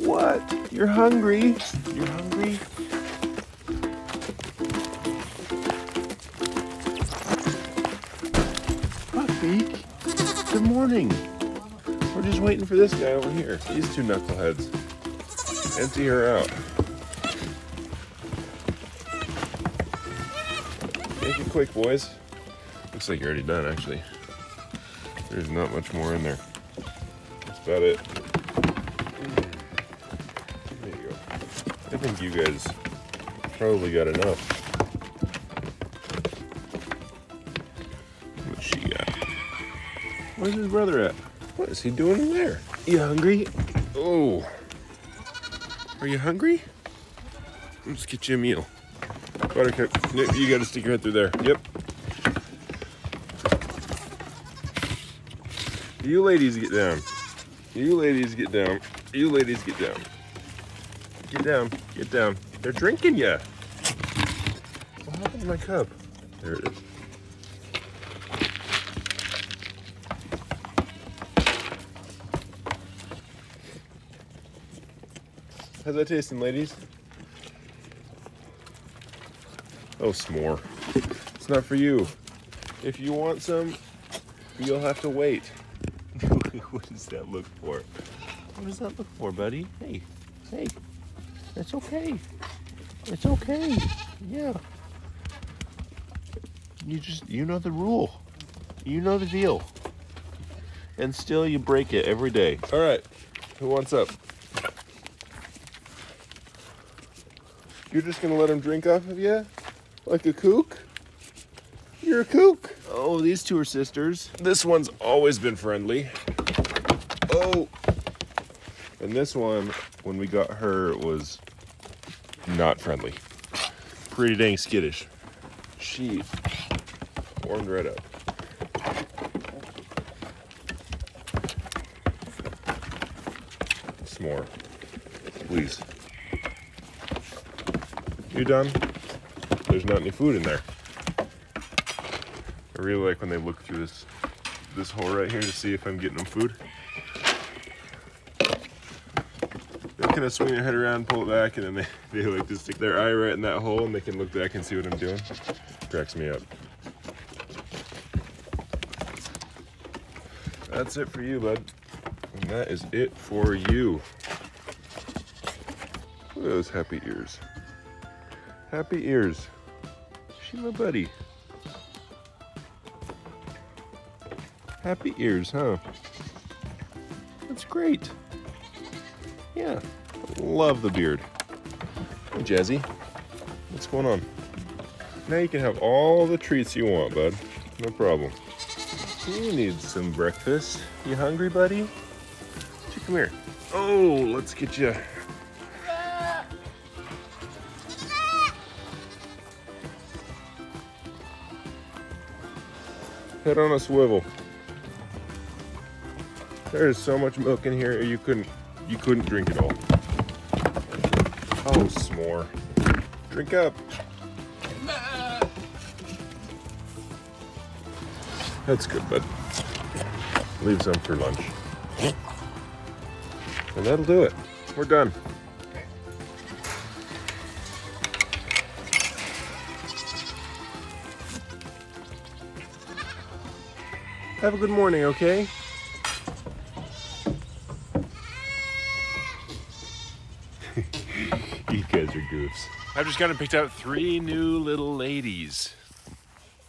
What? You're hungry? You're hungry? Buckbeak, good morning. We're just waiting for this guy over here. These two knuckleheads. Empty her out. Make it quick, boys. Looks like you're already done, actually. There's not much more in there. That's about it. Think you guys probably got enough. What she got? Where's his brother at? What is he doing in there? You hungry? Oh. Are you hungry? Let's get you a meal. Buttercup, Yep, you gotta stick your head through there. Yep. You ladies get down. You ladies get down. You ladies get down. Get down. Get down. They're drinking ya. What happened to my cup? There it is. How's that tasting, ladies? Oh, s'more. It's not for you. If you want some, you'll have to wait. what does that look for? What does that look for, buddy? Hey, hey. It's okay. It's okay. Yeah. You just, you know the rule. You know the deal. And still you break it every day. All right. Who wants up? You're just gonna let him drink off of you? Like a kook? You're a kook. Oh, these two are sisters. This one's always been friendly. Oh. And this one, when we got her, was not friendly. Pretty dang skittish. She warmed right up. S'more. Please. You done? There's not any food in there. I really like when they look through this this hole right here to see if I'm getting them food. Kind of swing their head around, pull it back, and then they, they like to stick their eye right in that hole and they can look back and see what I'm doing. Cracks me up. That's it for you, bud. And that is it for you. Look at those happy ears. Happy ears. She my buddy. Happy ears, huh? That's great. Yeah. Love the beard. Hey, Jazzy. What's going on? Now you can have all the treats you want, bud. No problem. You need some breakfast. You hungry, buddy? You come here. Oh, let's get you. Head on a swivel. There is so much milk in here you couldn't you couldn't drink it all. S'more. Drink up. That's good, bud. Leave some for lunch. And that'll do it. We're done. Have a good morning, okay? you guys are goofs. I've just gone and picked out three new little ladies.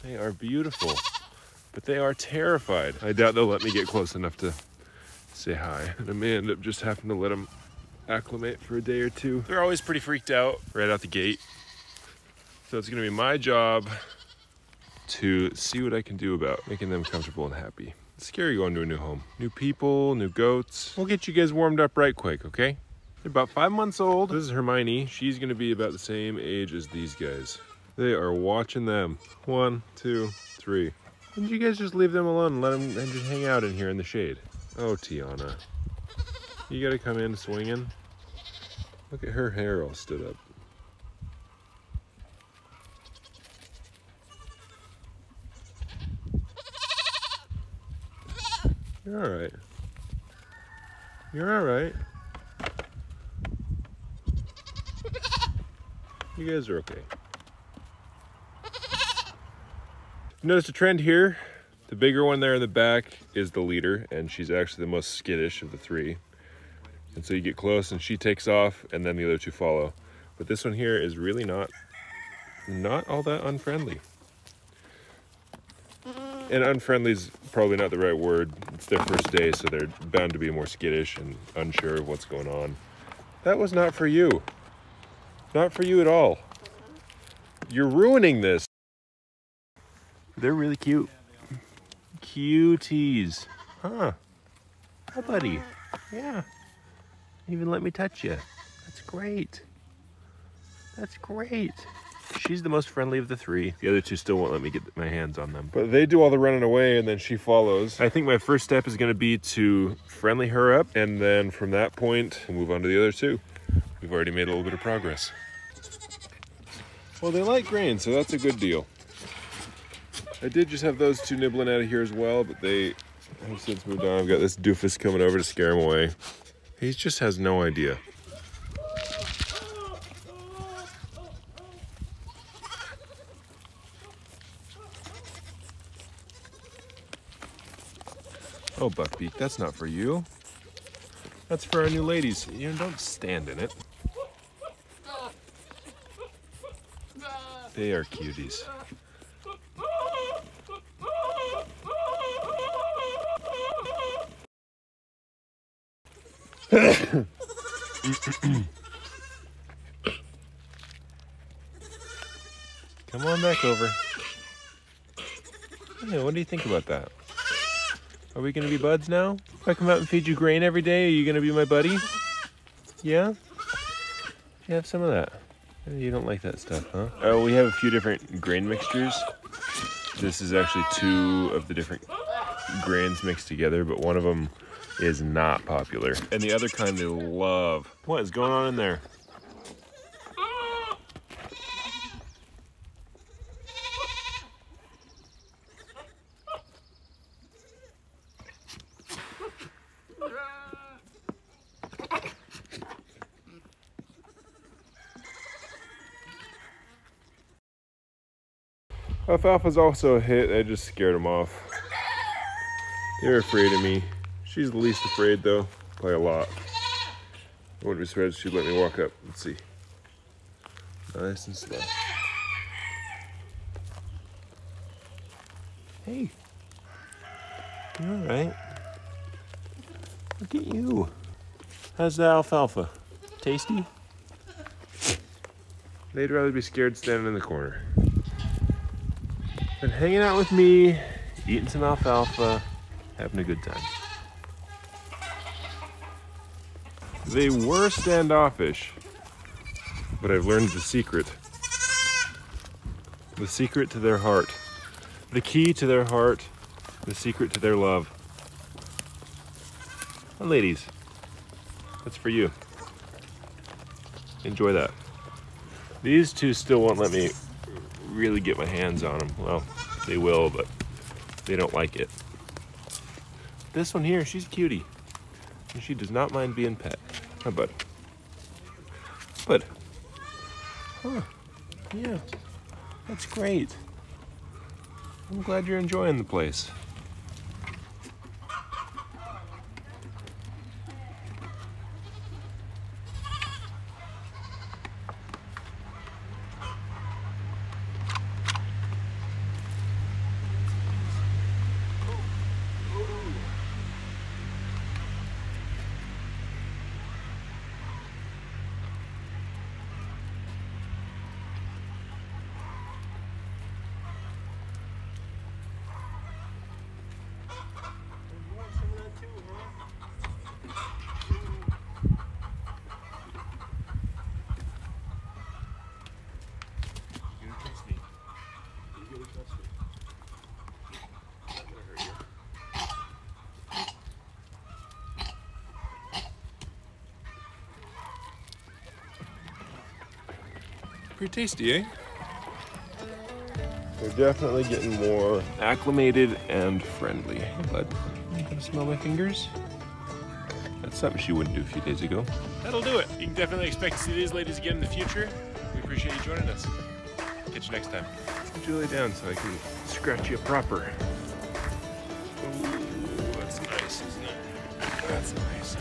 They are beautiful, but they are terrified. I doubt they'll let me get close enough to say hi. And I may end up just having to let them acclimate for a day or two. They're always pretty freaked out right out the gate. So it's gonna be my job to see what I can do about making them comfortable and happy. It's scary going to a new home. New people, new goats. We'll get you guys warmed up right quick, okay? They're about five months old. This is Hermione. She's gonna be about the same age as these guys. They are watching them. One, two, three. Don't you guys just leave them alone and let them and just hang out in here in the shade? Oh, Tiana. You gotta come in swinging. Look at her hair all stood up. You're all right. You're all You guys are okay. Notice a trend here. The bigger one there in the back is the leader, and she's actually the most skittish of the three. And so you get close and she takes off, and then the other two follow. But this one here is really not, not all that unfriendly. And unfriendly is probably not the right word. It's their first day, so they're bound to be more skittish and unsure of what's going on. That was not for you. Not for you at all. You're ruining this. They're really cute. Cuties. Huh. Hi, buddy. Yeah. Even let me touch you. That's great. That's great. She's the most friendly of the three. The other two still won't let me get my hands on them. But they do all the running away and then she follows. I think my first step is gonna be to friendly her up and then from that point, we'll move on to the other two. We've already made a little bit of progress. Well, they like grain, so that's a good deal. I did just have those two nibbling out of here as well, but they have since moved on. I've got this doofus coming over to scare him away. He just has no idea. Oh, Buckbeak, that's not for you. That's for our new ladies. You know, don't stand in it. They are cuties. Come on back over. Yeah, what do you think about that? Are we gonna be buds now? If I come out and feed you grain every day, are you gonna be my buddy? Yeah? You have some of that. You don't like that stuff, huh? Oh, we have a few different grain mixtures. This is actually two of the different grains mixed together, but one of them is not popular. And the other kind they love. What is going on in there? Alfalfa's also a hit. I just scared them off. They're afraid of me. She's the least afraid though, by a lot. I wouldn't be surprised if she'd let me walk up. Let's see. Nice and slow. Hey. You alright? Look at you. How's the alfalfa? Tasty? They'd rather be scared standing in the corner. Been hanging out with me, eating some alfalfa, having a good time. They were standoffish, but I've learned the secret. The secret to their heart. The key to their heart. The secret to their love. And ladies, that's for you. Enjoy that. These two still won't let me really get my hands on them. Well, they will, but they don't like it. This one here, she's a cutie. And she does not mind being pet. Hi, bud. Bud. Huh. Yeah. That's great. I'm glad you're enjoying the place. Pretty tasty, eh? They're definitely getting more acclimated and friendly. But you gonna smell my fingers? That's something she wouldn't do a few days ago. That'll do it. You can definitely expect to see these ladies again in the future. We appreciate you joining us. Catch you next time. Put you lay down so I can scratch you proper. Ooh, that's nice, isn't it? That's nice.